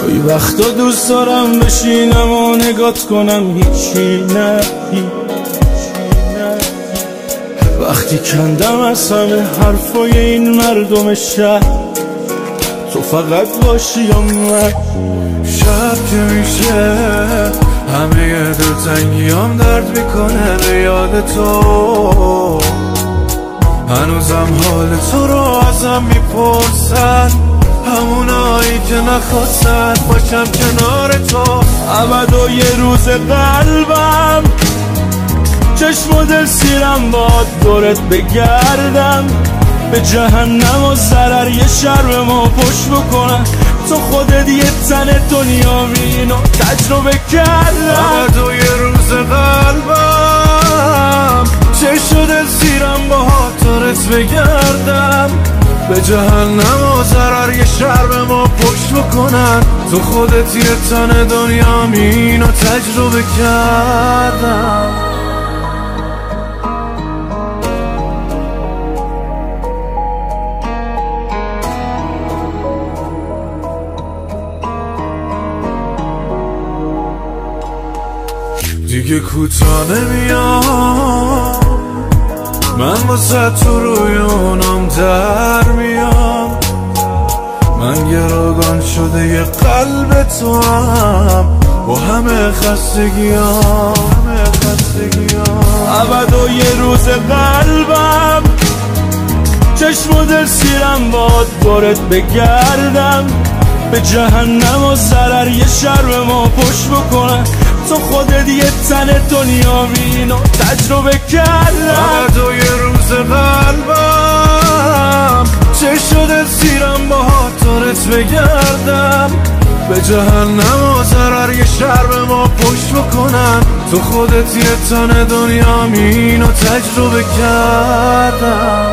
گاهی وقتا دوست دارم بشینم و نگات کنم هیچی نه. وقتی کندم از همه حرفای این مردم شهر تو فقط باشی یا من؟ شب که میشه همه دلتنگیام درد می‌کنه به یاد تو. هنوزم حال تو رو ازم می‌پرسن. همونایی که نخواستن باشم کنار تو. ابد و یه روز قلبم. چشم و دل سیرم باد دورت بگردم. به جهنم و ضرر یه شر ما پشت بکنن تو خودت یه تن دنیا اینو تجربه کردم. ابد و یه روز قلبم. چشم و دل سیرم با دورت بگردم. به جهنم و ضرر یه شر به ما پشت بکنن. تو خودت یه تن دنیا اینو تجربه کردم دیگه کوتا نمیام. من واسه تو روی اونم در یه قلب تو هم. با همه همه خستگیام ابد و یه روز قلبم. چشم و دل سیرم باد دورت بگردم به جهنم و ضرر یه شر به ما پشت بکنن تو خودت یه تن دنیا اینو تجربه کردم. ابد و یه روز قلبم. چه شده سیرم با دورت بگردم. به جهنم و ضرر یه شر به ما پشت بکنن. تو خودت یه تن دنیا اینو تجربه کردم.